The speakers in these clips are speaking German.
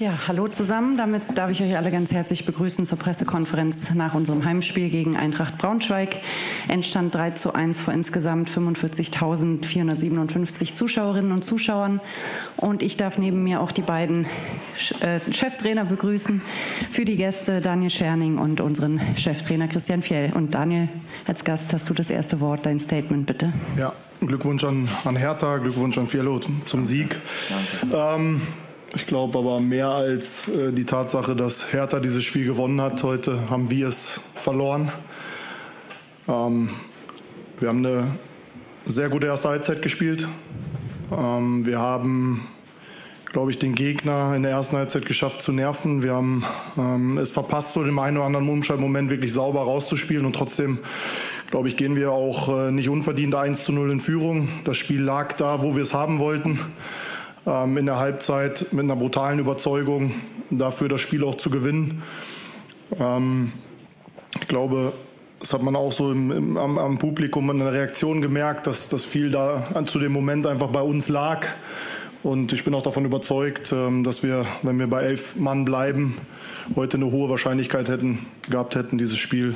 Ja, hallo zusammen. Damit darf ich euch alle ganz herzlich begrüßen zur Pressekonferenz nach unserem Heimspiel gegen Eintracht Braunschweig. Endstand 3 zu 1 vor insgesamt 45.457 Zuschauerinnen und Zuschauern. Und ich darf neben mir auch die beiden äh, Cheftrainer begrüßen für die Gäste Daniel Scherning und unseren Cheftrainer Christian Fjell. Und Daniel, als Gast hast du das erste Wort, dein Statement bitte. Ja, Glückwunsch an, an Hertha, Glückwunsch an Fiello zum Sieg. Ähm, ich glaube aber mehr als äh, die Tatsache, dass Hertha dieses Spiel gewonnen hat heute, haben wir es verloren. Ähm, wir haben eine sehr gute erste Halbzeit gespielt. Ähm, wir haben, glaube ich, den Gegner in der ersten Halbzeit geschafft zu nerven. Wir haben ähm, es verpasst, so den einen oder anderen Umschaltmoment wirklich sauber rauszuspielen. Und trotzdem, glaube ich, gehen wir auch äh, nicht unverdient 1 zu 0 in Führung. Das Spiel lag da, wo wir es haben wollten ähm, in der Halbzeit mit einer brutalen Überzeugung dafür das Spiel auch zu gewinnen. Ähm, ich glaube, das hat man auch so im, im, am, am, Publikum in der Reaktion gemerkt, dass, dass viel da zu dem Moment einfach bei uns lag. Und ich bin auch davon überzeugt, ähm, dass wir, wenn wir bei elf Mann bleiben, heute eine hohe Wahrscheinlichkeit hätten, gehabt hätten, dieses Spiel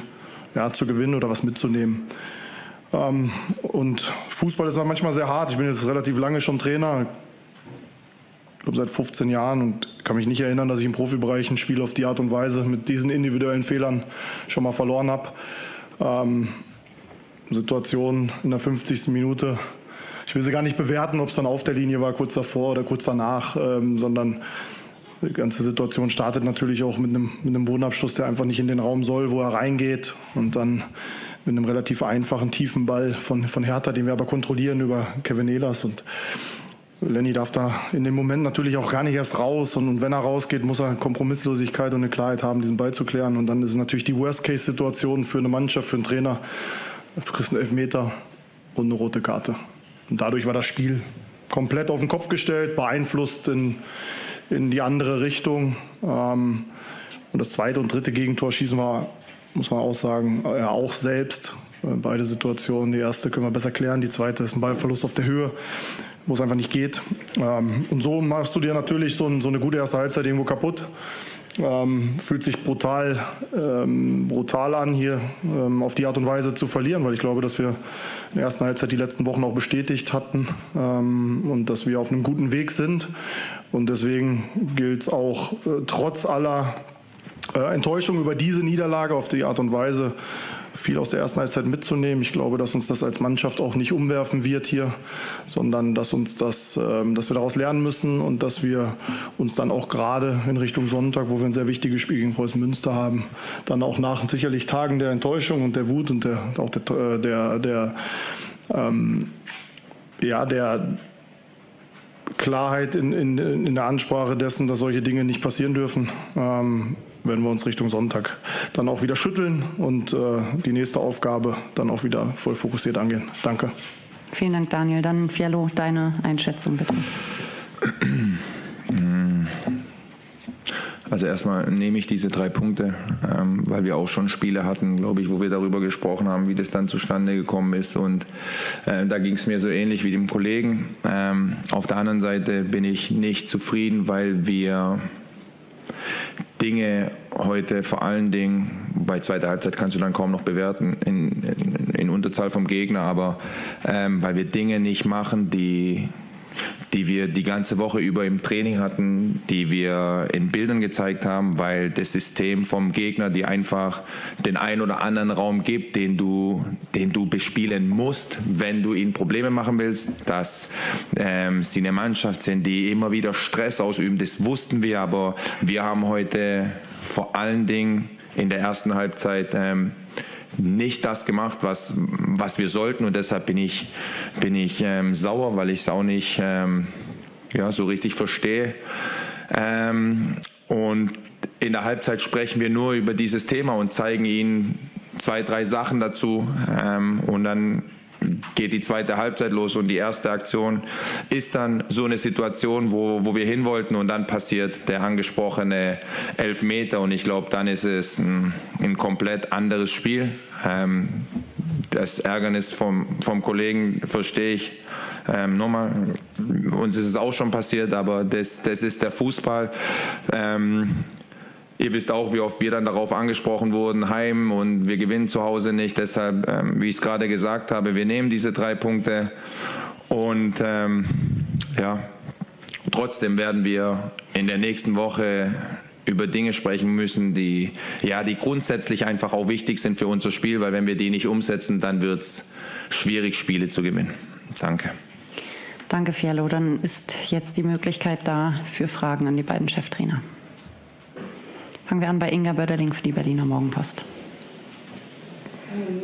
ja, zu gewinnen oder was mitzunehmen. Ähm, und Fußball ist manchmal sehr hart. Ich bin jetzt relativ lange schon Trainer glaube seit 15 Jahren und kann mich nicht erinnern, dass ich im Profibereich ein Spiel auf die Art und Weise mit diesen individuellen Fehlern schon mal verloren habe. Ähm, Situation in der 50. Minute. Ich will sie gar nicht bewerten, ob es dann auf der Linie war, kurz davor oder kurz danach, ähm, sondern die ganze Situation startet natürlich auch mit einem, mit einem Bodenabschuss, der einfach nicht in den Raum soll, wo er reingeht. Und dann mit einem relativ einfachen, tiefen Ball von, von Hertha, den wir aber kontrollieren über Kevin Ehlers. Und Lenny darf da in dem Moment natürlich auch gar nicht erst raus. Und, und wenn er rausgeht, muss er Kompromisslosigkeit und eine Klarheit haben, diesen Ball zu klären. Und dann ist natürlich die Worst-Case-Situation für eine Mannschaft, für einen Trainer. Du kriegst einen Elfmeter und eine rote Karte. Und dadurch war das Spiel komplett auf den Kopf gestellt, beeinflusst in, in die andere Richtung. Ähm, und das zweite und dritte Gegentor schießen wir, muss man auch sagen, ja, auch selbst. Beide Situationen. Die erste können wir besser klären, die zweite ist ein Ballverlust auf der Höhe wo es einfach nicht geht. Ähm, und so machst du dir natürlich so, ein, so, eine gute erste Halbzeit irgendwo kaputt. Ähm, fühlt sich brutal, ähm, brutal an, hier ähm, auf die Art und Weise zu verlieren, weil ich glaube, dass wir in der ersten Halbzeit die letzten Wochen auch bestätigt hatten ähm, und dass wir auf einem guten Weg sind. Und deswegen gilt es auch äh, trotz aller Enttäuschung über diese Niederlage auf die Art und Weise viel aus der ersten Halbzeit mitzunehmen. Ich glaube, dass uns das als Mannschaft auch nicht umwerfen wird hier, sondern dass uns das, ähm, dass wir daraus lernen müssen und dass wir uns dann auch gerade in Richtung Sonntag, wo wir ein sehr wichtiges Spiel gegen Preußen Münster haben, dann auch nach sicherlich Tagen der Enttäuschung und der Wut und der, auch der, äh, der, der ähm, ja, der Klarheit in, in, in der Ansprache dessen, dass solche Dinge nicht passieren dürfen, ähm, werden wir uns Richtung Sonntag dann auch wieder schütteln und äh, die nächste Aufgabe dann auch wieder voll fokussiert angehen. Danke. Vielen Dank, Daniel. Dann Fialo, deine Einschätzung bitte. Also erstmal nehme ich diese drei Punkte, ähm, weil wir auch schon Spiele hatten, glaube ich, wo wir darüber gesprochen haben, wie das dann zustande gekommen ist. Und äh, da ging es mir so ähnlich wie dem Kollegen. Ähm, auf der anderen Seite bin ich nicht zufrieden, weil wir Dinge heute vor allen Dingen, bei zweiter Halbzeit kannst du dann kaum noch bewerten, in, in, in Unterzahl vom Gegner, aber ähm, weil wir Dinge nicht machen, die die wir die ganze Woche über im Training hatten, die wir in Bildern gezeigt haben, weil das System vom Gegner die einfach den ein oder anderen Raum gibt, den du, den du bespielen musst, wenn du ihnen Probleme machen willst, dass ähm, sie eine Mannschaft sind, die immer wieder Stress ausüben. Das wussten wir, aber wir haben heute vor allen Dingen in der ersten Halbzeit ähm, nicht das gemacht, was, was wir sollten. Und deshalb bin ich, bin ich ähm, sauer, weil ich es auch nicht ähm, ja, so richtig verstehe. Ähm, und in der Halbzeit sprechen wir nur über dieses Thema und zeigen ihnen zwei, drei Sachen dazu. Ähm, und dann geht die zweite Halbzeit los und die erste Aktion ist dann so eine Situation, wo, wo wir hin wollten und dann passiert der angesprochene Elfmeter und ich glaube, dann ist es ein, ein komplett anderes Spiel. Ähm, das Ärgernis vom, vom Kollegen verstehe ich. Ähm, nochmal, uns ist es auch schon passiert, aber das, das ist der Fußball. Ähm, Ihr wisst auch, wie oft wir dann darauf angesprochen wurden, heim und wir gewinnen zu Hause nicht. Deshalb, ähm, wie ich es gerade gesagt habe, wir nehmen diese drei Punkte und ähm, ja, trotzdem werden wir in der nächsten Woche über Dinge sprechen müssen, die ja, die grundsätzlich einfach auch wichtig sind für unser Spiel, weil wenn wir die nicht umsetzen, dann wird es schwierig, Spiele zu gewinnen. Danke. Danke, Fialo. Dann ist jetzt die Möglichkeit da für Fragen an die beiden Cheftrainer. Fangen wir an bei Inga Böderling für die Berliner Morgenpost.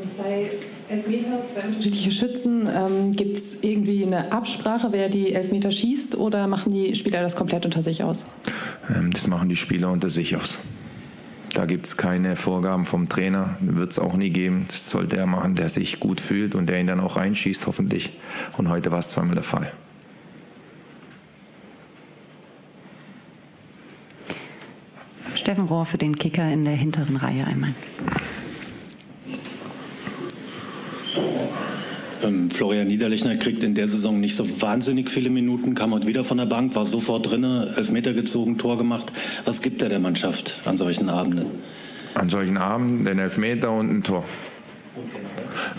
Zwei Elfmeter, zwei unterschiedliche Schützen. Ähm, Gibt es irgendwie eine Absprache, wer die Elfmeter schießt oder machen die Spieler das komplett unter sich aus? Ähm, das machen die Spieler unter sich aus. Da gibt es keine Vorgaben vom Trainer, wird es auch nie geben. Das soll der machen, der sich gut fühlt und der ihn dann auch reinschießt, hoffentlich. Und heute war es zweimal der Fall. Steffen Rohr für den Kicker in der hinteren Reihe einmal. Ähm, Florian Niederlechner kriegt in der Saison nicht so wahnsinnig viele Minuten, kam heute wieder von der Bank, war sofort drin, Elfmeter gezogen, Tor gemacht. Was gibt er der Mannschaft an solchen Abenden? An solchen Abenden den Elfmeter und ein Tor.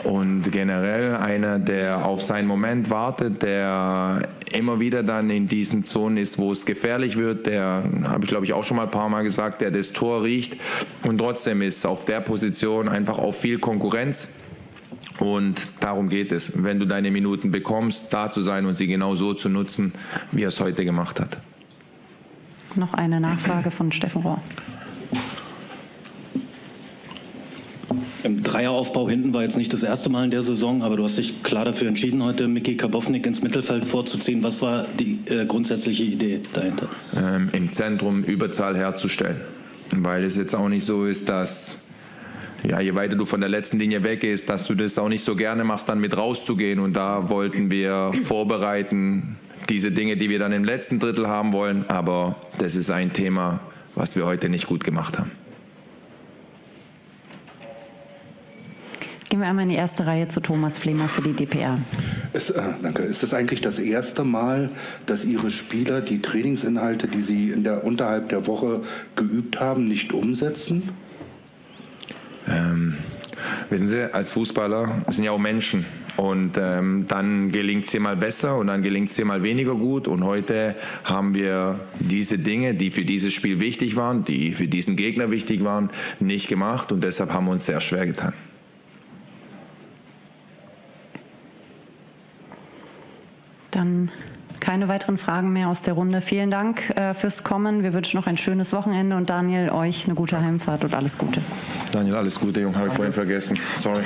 Und generell einer, der auf seinen Moment wartet, der immer wieder dann in diesen Zonen ist, wo es gefährlich wird, der, habe ich glaube ich auch schon mal ein paar Mal gesagt, der das Tor riecht und trotzdem ist auf der Position einfach auch viel Konkurrenz. Und darum geht es, wenn du deine Minuten bekommst, da zu sein und sie genau so zu nutzen, wie er es heute gemacht hat. Noch eine Nachfrage von Steffen Rohr. Im Dreieraufbau hinten war jetzt nicht das erste Mal in der Saison, aber du hast dich klar dafür entschieden, heute Miki Kabownik ins Mittelfeld vorzuziehen. Was war die äh, grundsätzliche Idee dahinter? Ähm, Im Zentrum Überzahl herzustellen. Weil es jetzt auch nicht so ist, dass ja, je weiter du von der letzten Linie weggehst, dass du das auch nicht so gerne machst, dann mit rauszugehen. Und da wollten wir vorbereiten, diese Dinge, die wir dann im letzten Drittel haben wollen. Aber das ist ein Thema, was wir heute nicht gut gemacht haben. Gehen wir einmal in die erste Reihe zu Thomas Flemer für die DPR. Ist, äh, danke. Ist das eigentlich das erste Mal, dass Ihre Spieler die Trainingsinhalte, die sie in der, unterhalb der Woche geübt haben, nicht umsetzen? Ähm, wissen Sie, als Fußballer sind ja auch Menschen. Und ähm, dann gelingt es dir mal besser und dann gelingt es dir mal weniger gut. Und heute haben wir diese Dinge, die für dieses Spiel wichtig waren, die für diesen Gegner wichtig waren, nicht gemacht. Und deshalb haben wir uns sehr schwer getan. Dann keine weiteren Fragen mehr aus der Runde. Vielen Dank äh, fürs Kommen. Wir wünschen noch ein schönes Wochenende und Daniel, euch eine gute Heimfahrt und alles Gute. Daniel, alles Gute, Junge, habe ich vorhin vergessen. Sorry.